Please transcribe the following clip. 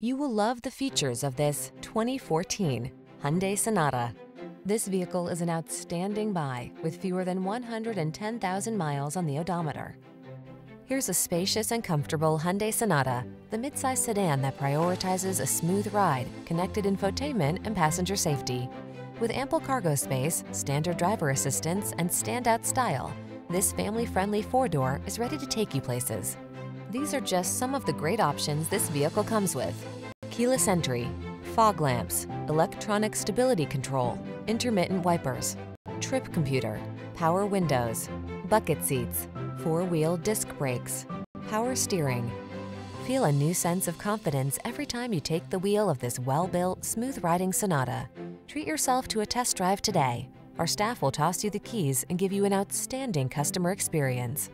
You will love the features of this 2014 Hyundai Sonata. This vehicle is an outstanding buy with fewer than 110,000 miles on the odometer. Here's a spacious and comfortable Hyundai Sonata, the midsize sedan that prioritizes a smooth ride, connected infotainment, and passenger safety. With ample cargo space, standard driver assistance, and standout style, this family-friendly four-door is ready to take you places. These are just some of the great options this vehicle comes with. Keyless entry, fog lamps, electronic stability control, intermittent wipers, trip computer, power windows, bucket seats, four-wheel disc brakes, power steering. Feel a new sense of confidence every time you take the wheel of this well-built, smooth-riding Sonata. Treat yourself to a test drive today. Our staff will toss you the keys and give you an outstanding customer experience.